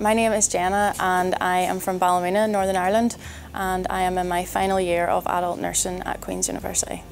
My name is Jenna and I am from Ballymena, Northern Ireland and I am in my final year of adult nursing at Queen's University.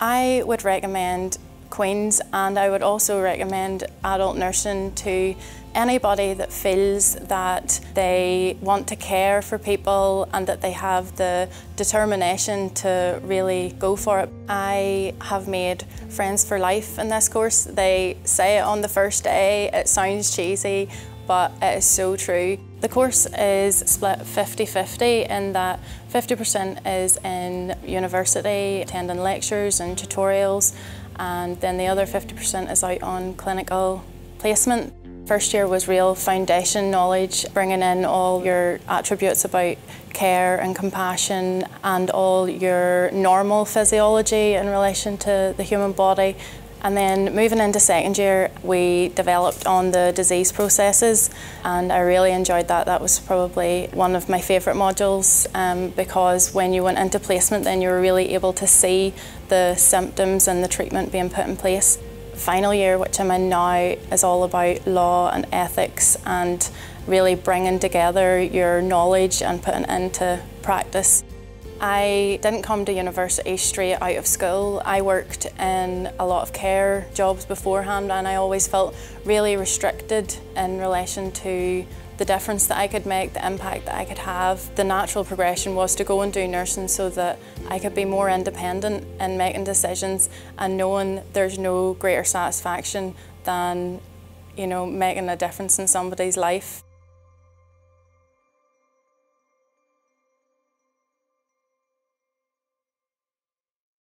I would recommend Queen's and I would also recommend adult nursing to anybody that feels that they want to care for people and that they have the determination to really go for it. I have made friends for life in this course. They say it on the first day, it sounds cheesy, but it is so true. The course is split 50-50 in that 50% is in university, attending lectures and tutorials, and then the other 50% is out on clinical placement. First year was real foundation knowledge, bringing in all your attributes about care and compassion and all your normal physiology in relation to the human body and then moving into second year, we developed on the disease processes, and I really enjoyed that. That was probably one of my favourite modules um, because when you went into placement, then you were really able to see the symptoms and the treatment being put in place. Final year, which I'm in now, is all about law and ethics and really bringing together your knowledge and putting it into practice. I didn't come to university straight out of school. I worked in a lot of care jobs beforehand and I always felt really restricted in relation to the difference that I could make, the impact that I could have. The natural progression was to go and do nursing so that I could be more independent in making decisions and knowing there's no greater satisfaction than you know, making a difference in somebody's life.